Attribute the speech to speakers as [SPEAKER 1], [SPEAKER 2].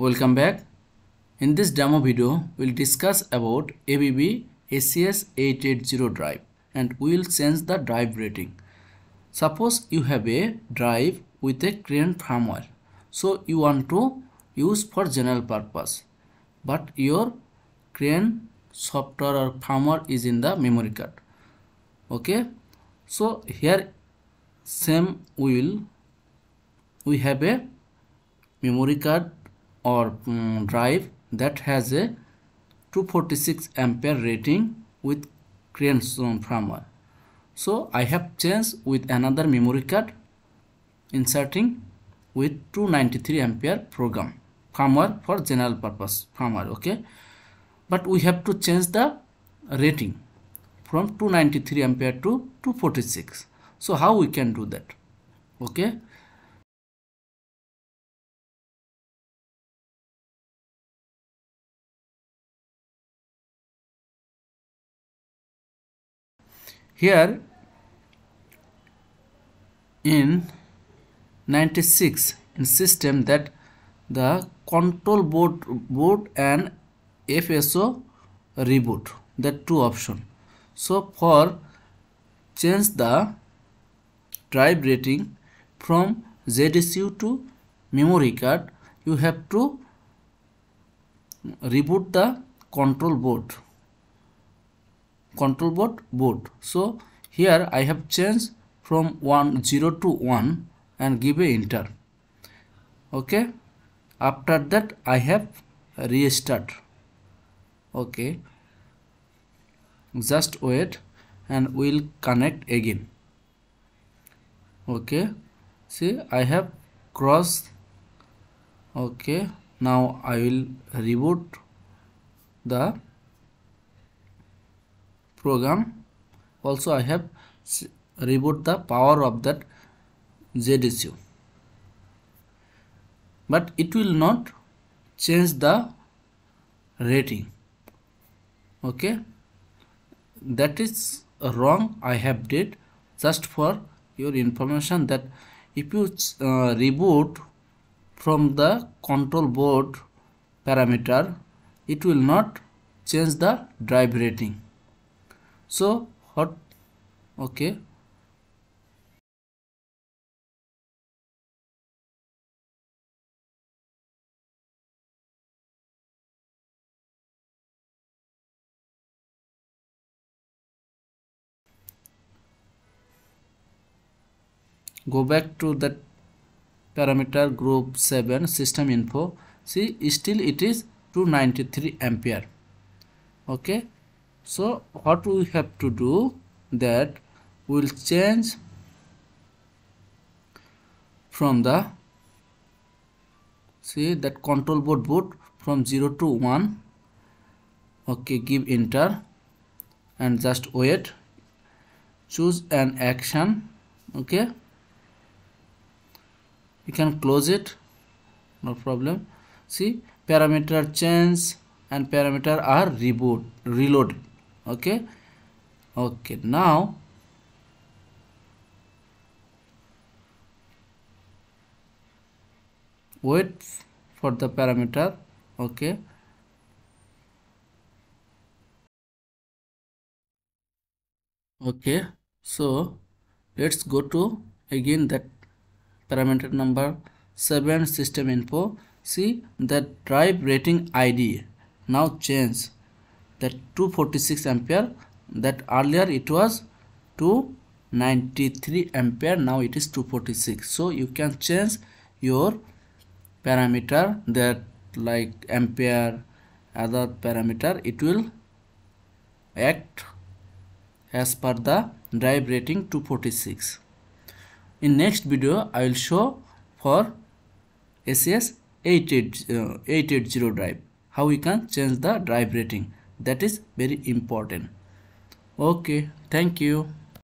[SPEAKER 1] welcome back. In this demo video we'll discuss about ABB ACS 880 drive and we'll change the drive rating. Suppose you have a drive with a current firmware so you want to use for general purpose but your crane software or firmware is in the memory card. Okay? So here same will we have a memory card or um, drive that has a 246 ampere rating with crane firmware. So i have changed with another memory card inserting with 293 ampere program firmware for general purpose firmware okay? But we have to change the rating from 293 ampere to 246 so how we can do that okay here in 96 in system that the control board boot and FSO reboot that two option. So for change the drive rating from ZSU to memory card you have to reboot the control board control board boot so here I have changed from 1 0 to 1 and give a enter. Okay? After that I have restart okay? Just wait and we'll connect again. Okay? See I have crossed. Okay? Now I will reboot the program. Also I have reboot the power of that ZSU but it will not change the rating. Okay? That is wrong. I have did just for your information that if you uh, reboot from the control board parameter it will not change the drive rating so hot. Okay. Go back to that parameter group 7 system info. See still it is 293 ampere. Okay so what we have to do that we'll change from the see that control board boot from 0 to 1 okay give enter and just wait. Choose an action. Okay. You can close it. No problem. See parameter change and parameter are reboot reloaded okay? Okay now wait for the parameter okay? Okay so let's go to again that parameter number 7 system info. See that drive rating id now change that 246 ampere that earlier it was 293 ampere now it is 246 so you can change your parameter that like ampere other parameter it will act as per the drive rating 246 in next video i will show for ACS 880, uh, 880 drive how we can change the drive rating that is very important. Okay thank you